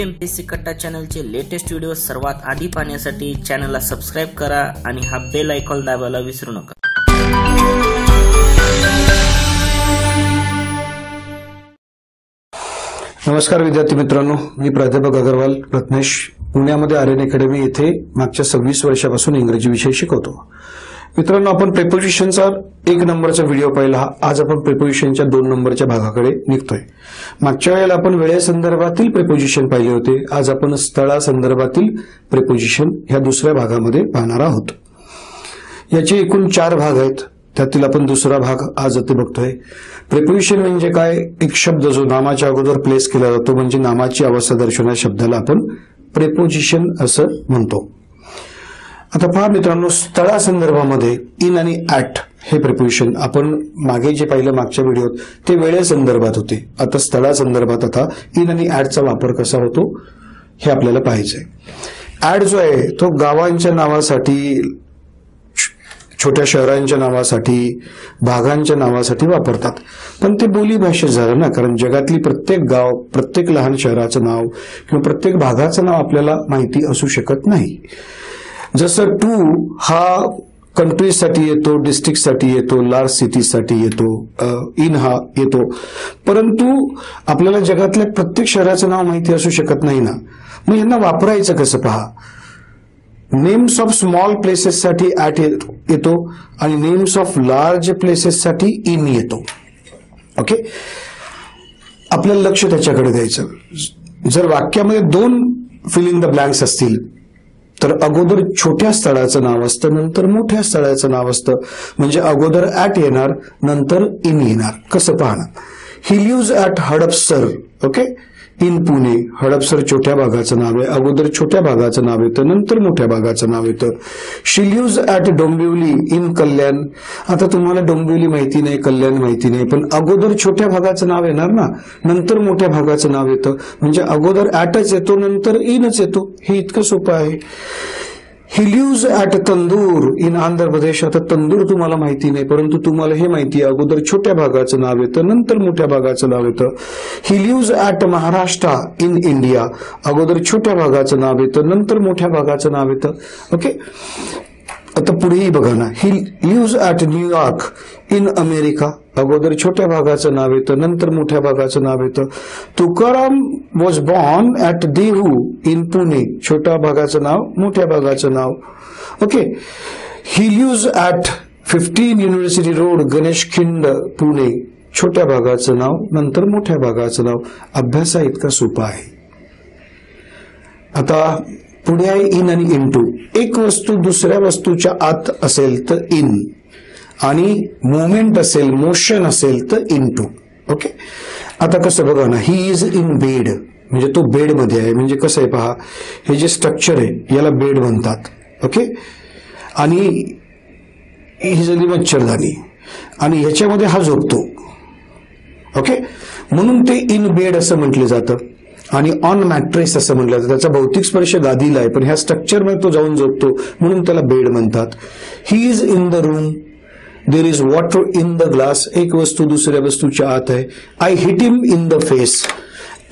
E M P C कट्टा चॅनलचे latest video सर्वात आधी पाहण्यासाठी चॅनलला सबस्क्राईब करा आणि हा बेल आयकॉन दाबायला विसरू नका. नमस्कार विद्यार्थी मित्रांनो मी प्राध्यापक अगरवाल रत्नेश. पुण्यामध्ये आर्यन अकॅडमी येथे मागच्या सव्वीस वर्षापासून इंग्रजी विषय शिकवतो. मित्रांनो आपण प्रेपोजिशनचा एक नंबरचा व्हिडिओ पाहिला. आज आपण प्रेपोजिशनच्या दोन नंबरच्या भागाकडे निघतोय. मागच्या वेळेला आपण वेळेसंदर्भातील प्रेपोजिशन पाहिले होते. आज आपण स्थळासंदर्भातील प्रेपोजिशन ह्या दुसऱ्या भागामध्ये पाहणार आहोत. याचे एकूण चार भाग आहेत. त्यातील आपण दुसरा भाग आज ते बघतोय. प्रिपोजिशन म्हणजे काय? एक शब्द जो नामाच्या अगोदर प्लेस केला जातो म्हणजे नामाची अवस्था दर्शवणाऱ्या शब्दाला आपण प्रेपोजिशन असं म्हणतो. आता पहा मित्रांनो स्थळासंदर्भामध्ये इन आणि ऍट हे प्रिपोजिशन आपण मागे जे पाहिलं मागच्या व्हिडिओत ते वेळेसंदर्भात होते. आता स्थळासंदर्भात आता इन आणि ऍटचा वापर कसा होतो हे आपल्याला पाहिजे ऍड जो आहे तो गावांच्या नावासाठी छोट्या शहरांच्या नावासाठी भागांच्या नावासाठी वापरतात. पण ते बोली भाषेत झालं ना कारण जगातली प्रत्येक गाव प्रत्येक लहान शहराचं नाव किंवा प्रत्येक भागाचं नाव आपल्याला माहिती असू शकत नाही. जसं टू हा कंट्रीजसाठी येतो डिस्ट्रिक्टसाठी येतो लार्ज सिटीजसाठी येतो इन हा येतो. परंतु आपल्याला जगातल्या प्रत्येक शहराचं नाव माहिती असू शकत नाही ना. मग यांना वापरायचं कसं पहा? नेम्स ऑफ स्मॉल प्लेसेससाठी ऍट येतो आणि नेम्स ऑफ लार्ज प्लेसेससाठी इन येतो. ओके आपल्याला लक्ष त्याच्याकडे द्यायचं. जर वाक्यामध्ये दोन फिल इन द ब्लँक्स असतील तर अगोदर छोट्या स्थळाचं नाव असतं नंतर मोठ्या स्थळाचं नाव असतं. म्हणजे अगोदर ऍट येणार नंतर इन येणार. कसं पाहणार? He lives at Hadapsar okay in Pune Hadapsar छोट्या भागाचं नाव आहे. अगोदर छोट्या भागाचं नाव येतं नंतर मोठ्या भागाचं नाव येतं. She lives at Dombivli in Kalyan. आता तुम्हाला डोंबिवली माहिती नाही कल्याण माहिती नाही पण अगोदर छोट्या भागाचं नाव येणार ना? नंतर मोठ्या भागाचं नाव येतं. म्हणजे अगोदर ऍटच येतो नंतर इनच येतो. हे इतकं सोपं आहे. He lives at Tandur in Andhra Pradesh आता तंदूर तुम्हाला माहिती नाही परंतु तुम्हाला हे माहिती आहे अगोदर छोट्या भागाचं नाव येतं नंतर मोठ्या भागाचं नाव येतं. He lives at Maharashtra in India अगोदर छोट्या भागाचं नाव येतं नंतर मोठ्या भागाचं नाव येतं. ओके आता पुढेही बघा ना. He lives at New York in America अगोदर छोट्या भागाचं नाव येतं नंतर मोठ्या भागाचं नाव येतं. Tukaram was born at Dehu in Pune छोट्या भागाचं नाव मोठ्या भागाचं नाव. Okay he lives at fifteen university road Ganesh Khind Pune छोट्या भागाचं नाव नंतर मोठ्या भागाचं नाव. अभ्यासा इतका सोपा आहे. आता पुढे आहे इन आणि इन टू एक वस्तू दुसऱ्या वस्तूच्या आत असेल तर इन आणि मुवमेंट असेल मोशन असेल तर इन टू ओके आता कसं बघा ना ही इज इन बेड म्हणजे तो बेडमध्ये आहे. म्हणजे कसं आहे पहा हे जे स्ट्रक्चर आहे याला बेड म्हणतात. ओके आणि ही झाली मच्छरदानी आणि ह्याच्यामध्ये हा झोपतो. ओके म्हणून ते इन बेड असं म्हटलं जातं. आणि ऑन मॅट्रेस असं म्हणलं जातं. त्याचा भौतिक स्पर्श गादीला आहे पण ह्या स्ट्रक्चरमध्ये तो जाऊन झोपतो म्हणून त्याला बेड म्हणतात. He is in the room there is water in the glass एक वस्तू दुसऱ्या वस्तूच्या आत आहे. I hit him in the face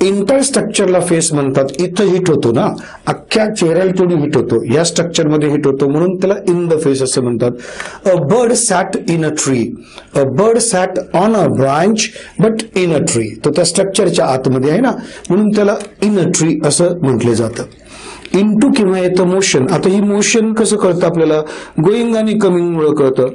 inter स्ट्रक्चरला face म्हणतात. इथं हिट होतो ना. अख्ख्या चेहऱ्याला थोडी हिट होतो. या स्ट्रक्चरमध्ये हिट होतो म्हणून त्याला इन द फेस असं म्हणतात. A bird sat in a tree a bird sat on a branch but in a tree तो त्या स्ट्रक्चरच्या आतमध्ये आहे ना. म्हणून त्याला इन अ ट्री असं म्हटलं जातं. इंटू किंवा येतं मोशन आता ही मोशन कसं कळतं आपल्याला? गोईंग आणि कमिंग मुळे कळतं.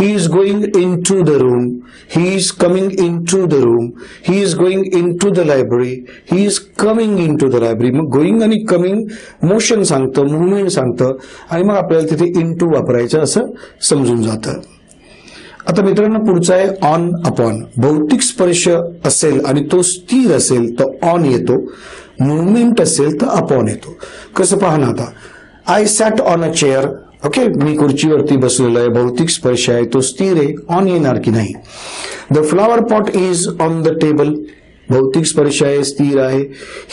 He is going in to the room he is coming in to the room he is going in to the library he is coming in to the library मग going आणि coming motion सांगतं movement सांगतं आणि मग आपल्याला तिथे in to वापरायचं असं समजून जातं. आता मित्रांनो पुढचा आहे ऑन अपॉन भौतिक स्पर्श असेल आणि तो स्थिर असेल तर ऑन येतो. मुवमेंट असेल तर अपॉन येतो कसं पाहणं ना आता I sat on a chair okay मी खुर्चीवरती बसलेलो आहे भौतिक स्पर्श आहे तो स्थिर आहे ऑन येणार की नाही। The flower pot is on the table भौतिक स्पर्श आहे स्थिर आहे।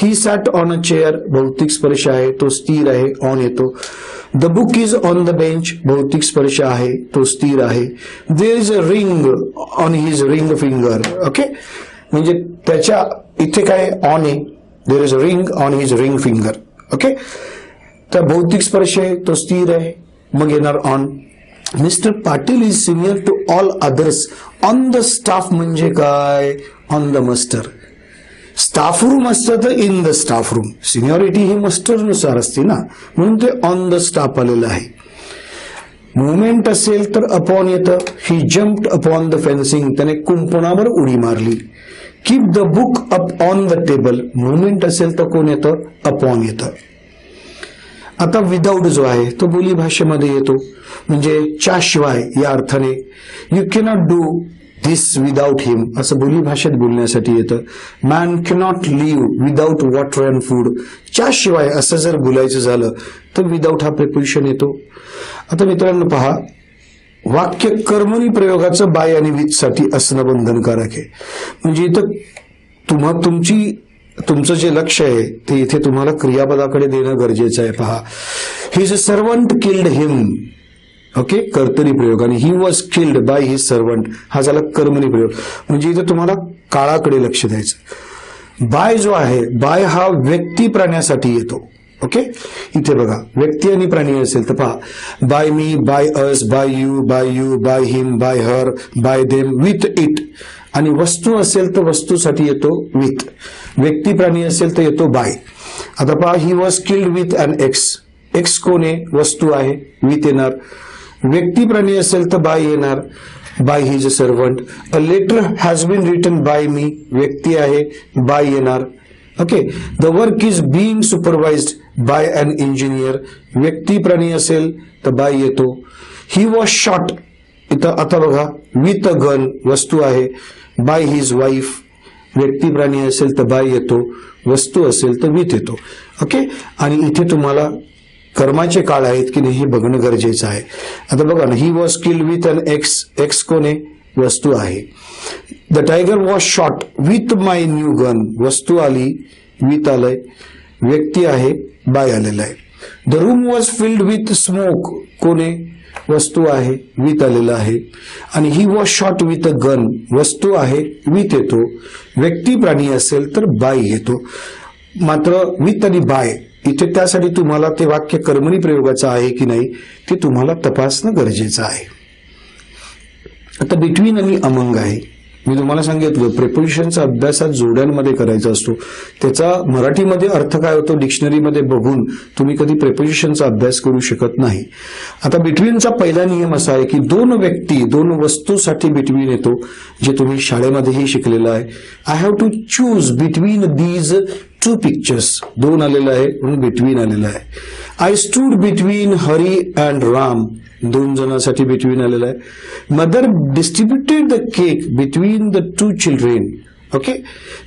ही सॅट ऑन अ चेअर भौतिक स्पर्श आहे तो स्थिर आहे ऑन येतो the book is on the bench भौतिक स्पर्श आहे तो स्थिर आहे। There is a ring on his ring finger okay म्हणजे त्याच्या इथे काय ऑन आहे? There is a ring on his ring finger okay तर भौतिक स्पर्श आहे तो स्थिर आहे मग येणार on mister Patil is senior to all others on the staff म्हणजे काय on the muster staff room असतं तर in the staff room seniority ही मस्टरनुसार असते ना म्हणून ते ऑन द स्टाफ आलेलं आहे मुवमेंट असेल तर अपॉन येतं he jumped upon the fencing त्याने कुंपणावर उडी मारली keep the book up on the table movement असेल तर कोण येतं? अपॉन येतं. आता विदाऊट जो आहे तो बोली भाषेमध्ये येतो. म्हणजे च्या शिवाय या अर्थाने you cannot do this without him असं बोली भाषेत बोलण्यासाठी येतं. Man cannot live without water and food च्या शिवाय असं जर बोलायचं झालं तर विदाऊट हा प्रिपोजिशन येतो. आता मित्रांनो पहा वाक्य कर्मणी प्रयोगाचं बाय आणि वीजसाठी असणं बंधनकारक आहे. म्हणजे इथं तुम्हा तुमची तुमचं जे लक्ष आहे ते इथे तुम्हाला क्रियापदाकडे देणं गरजेचं आहे. पहा his servant killed him okay कर्तरी प्रयोग. आणि he was killed by his servant हा झाला कर्मणी प्रयोग. म्हणजे इथे तुम्हाला काळाकडे लक्ष द्यायचं. बाय जो आहे बाय हा व्यक्ती प्राण्यासाठी येतो. ओके? इथे बघा व्यक्ती आणि प्राणी असेल तर पहा by me by us by you by you by him by her by them with it आणि वस्तू असेल तर वस्तूसाठी येतो विथ व्यक्ती प्राणी असेल तर येतो बाय आता पहा he was killed with an axe axe कोण आहे? वस्तू आहे विथ येणार. व्यक्ती प्राणी असेल तर बाय येणार. By his servant a letter has been written by me व्यक्ती आहे बाय येणार. Okay the work is being supervised by an engineer व्यक्ती प्राणी असेल तर बाय येतो ही वॉज शॉट इथं आता बघा विथ अ गन वस्तू आहे बाय हिज वाईफ व्यक्ती प्राणी असेल तर बाय येतो वस्तू असेल तर विथ येतो ओके आणि इथे तुम्हाला कर्माचे काळ आहेत की नाही हे बघणं गरजेचं आहे. आता बघा ना he was killed with an axe axe कोण आहे वस्तू आहे. The tiger was shot with my new gun वस्तू आली विथ आलंय. व्यक्ती आहे बाय आलेला आहे. The room was filled with smoke कोणे? वस्तू आहे विथ आलेला आहे. आणि he was shot with a gun वस्तू आहे विथ येतो. व्यक्ती प्राणी असेल तर बाय येतो. मात्र विथ आणि बाय इथे त्यासाठी तुम्हाला ते वाक्य कर्मणी प्रयोगाचं आहे की नाही ते तुम्हाला तपासणं गरजेचं आहे. आता बिटवीन आणि अमंग आहे. मी तुम्हाला सांगितलं प्रेपोजिशनचा अभ्यासात जोड्यांमध्ये करायचा असतो. त्याचा मराठीमध्ये अर्थ काय होतो? डिक्शनरीमध्ये बघून तुम्ही कधी प्रेपोजिशनचा अभ्यास करू शकत नाही. आता बिटवीनचा पहिला नियम असा आहे की दोन व्यक्ती दोन वस्तूसाठी बिटवीन येतो जे तुम्ही शाळेमध्येही शिकलेलं आहे. I have to choose between these two pictures दोन आलेलं आहे म्हणून बिटवीन आलेलं आहे. I stood between Hari and Ram दोन जणांसाठी बिटवीन आलेलं आहे. Mother distributed the cake between the two children okay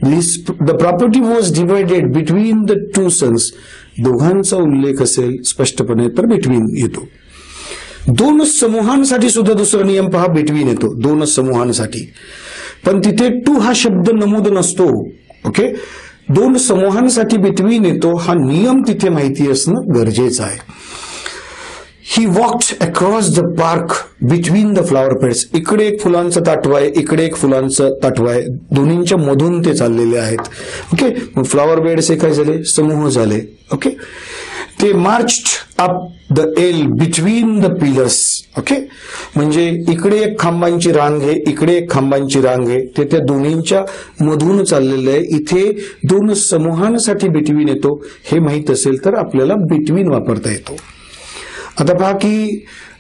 the property was divided between the two sons दोघांचा उल्लेख असेल स्पष्टपणे तर बिटवीन येतो. दोन समूहांसाठी सुद्धा दुसरा नियम पहा बिटवीन येतो. दोन समूहांसाठी. पण तिथे टू हा शब्द नमूद नसतो. ओके दोन समूहांसाठी बिटवीन येतो हा नियम तिथे माहिती असणं गरजेचं आहे. He walked across the park between the flower beds इकडे एक फुलांचं ताटव आहे इकडे एक फुलांचं ताटव आहे. दोन्हींच्या मधून ते चाललेले आहेत. ओके फ्लॉवर बेड्स हे काय झाले? समूह झाले. ओके ते march up the aisle between the pillars okay म्हणजे इकडे एक खांबांची रांग आहे इकडे एक खांबांची रांग आहे. ते त्या दोन्हींच्या मधून चाललेलं आहे. इथे दोन समूहांसाठी बिटवीन येतो. हे माहीत असेल तर आपल्याला बिटवीन वापरता येतो. आता पहा की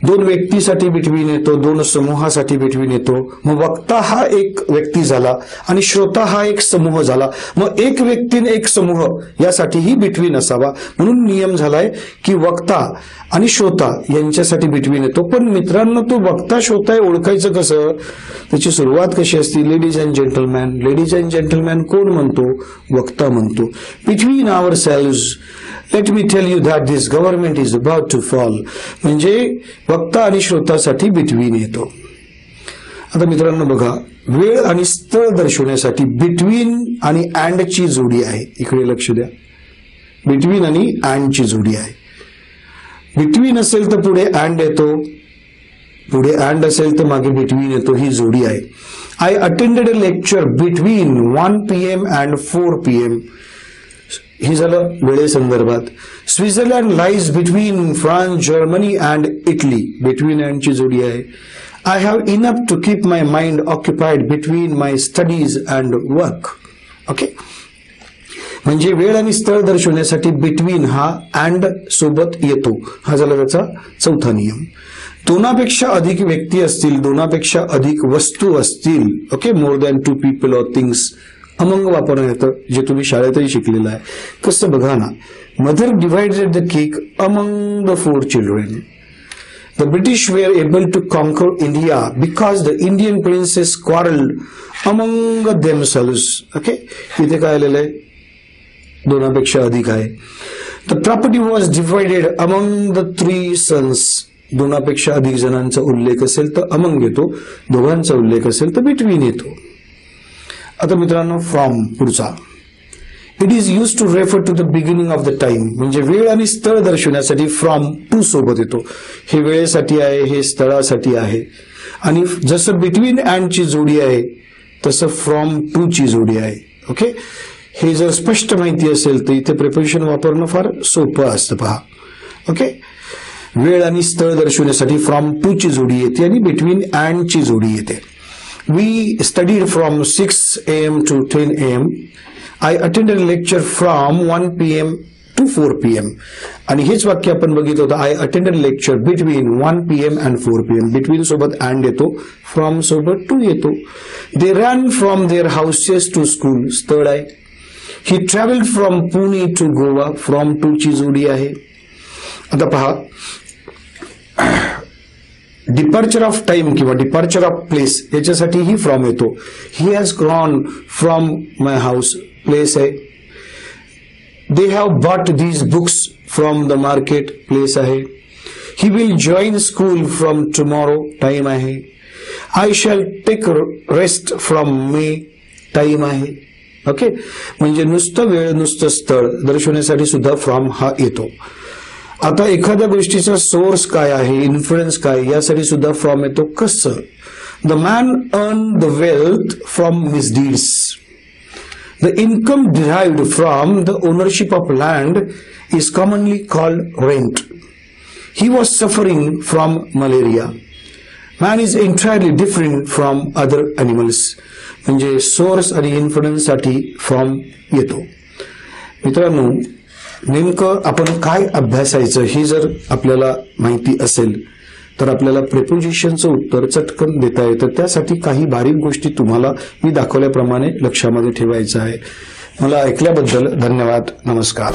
दोन व्यक्तीसाठी बिटवीन येतो दोन समूहासाठी बिटवीन येतो. मग वक्ता हा एक व्यक्ती झाला आणि श्रोता हा एक समूह झाला. मग एक व्यक्तीने एक समूह यासाठीही बिटवीन असावा. म्हणून नियम झालाय की वक्ता आणि श्रोता यांच्यासाठी बिटवीन येतो. पण मित्रांनो तो वक्ता श्रोता ओळखायचं कसं? त्याची सुरुवात कशी असते? Ladies and gentleman ladies and gentleman कोण म्हणतो? वक्ता म्हणतो. Between ourselves let me tell you that this government is about to fall म्हणजे वक्ता आणि श्रोतासाठी बिटवीन येतो. आता मित्रांनो बघा वेळ आणि स्थळ दर्शवण्यासाठी बिटवीन आणि अँडची जोडी आहे. इकडे लक्ष द्या. बिटवीन आणि अँडची जोडी आहे. बिटवीन असेल तर पुढे अँड येतो. पुढे अँड असेल तर मागे बिटवीन येतो ही जोडी आहे. I attended a lecture between one P M and four P M हे झालं वेळेसंदर्भात. Switzerland lies between France Germany and Italy between अँडची जोडी आहे. I have enough to keep my mind occupied between my studies and work okay म्हणजे वेळ आणि स्थळ दर्शवण्यासाठी between हा अँड सोबत येतो. हा झाला त्याचा चौथा नियम. दोनापेक्षा अधिक व्यक्ती असतील दोनापेक्षा अधिक वस्तू असतील okay more than two people or things among वापरण्यात येतं जे तुम्ही शाळेतही शिकलेलं आहे. कसं बघा ना mother divided the cake among the four children. The British were able to conquer India because the Indian princes quarreled among themselves. Okay? इथे काय आलेलं आहे? दोनापेक्षा अधिक आहे. The property was divided among the three sons दोनापेक्षा अधिक जणांचा उल्लेख असेल तर अमंग येतो दोघांचा उल्लेख असेल तर बिटवीन येतो. आता मित्रांनो फ्रॉम पुढचा. It is use to refer to the beginning of the time म्हणजे वेळ आणि स्थळ दर्शवण्यासाठी फ्रॉम टू सोबत येतो. हे वेळेसाठी आहे हे स्थळासाठी आहे. आणि जसं बिटवीन अँडची जोडी आहे तसं फ्रॉम टू ची जोडी आहे. ओके हे जर स्पष्ट माहिती असेल तर इथे प्रिपरेशन वापरणं फार सोपं असतं पहा. ओके वेळ आणि स्थळ दर्शवण्यासाठी फ्रॉम टू ची जोडी येते आणि बिटवीन अँडची जोडी येते. We studied from six a.m. M to ten I M I lecture lecture from one P M to four P M आणि हेच वाक्य आपण बघितलं होतं. I attended lecture between one P M and four P M between सोबत and येतो. From सोबत to येतो. They run from their houses to school स्थळ आहे. He travel from Pune to Goa from to ची जोडी आहे. आता पहा. डिपार्चर ऑफ टाइम किंवा डिपार्चर ऑफ प्लेस याच्यासाठी ही फ्रॉम येतो. He has grown from my house place आहे. They have bought these books from the market place आहे. He will join school from tomorrow time आहे. I shall take rest from May time आहे. Okay म्हणजे नुसतं वेळ नुसतं स्थळ दर्शवण्यासाठी सुद्धा फ्रॉम हा येतो. आता एखाद्या गोष्टीचा सोर्स काय आहे इन्फ्लुएन्स काय यासाठी सुद्धा फ्रॉम येतो कसं? The man earn the wealth from misdeeds the income derived from the ownership of land is commonly called rent he was suffering from malaria man is entirely different from other animals म्हणजे source आणि इन्फ्लुएन्ससाठी from येतो. मित्रांनो नेमकं आपण काय अभ्यासायचं ही जर आपल्याला माहिती असेल तर आपल्याला प्रेपोजिशनचं उत्तर चटकन देता येतं. त्यासाठी काही बारीक गोष्टी तुम्हाला मी दाखवल्याप्रमाणे लक्षामध्ये ठेवायचं आहे. मला ऐकल्याबद्दल धन्यवाद. नमस्कार.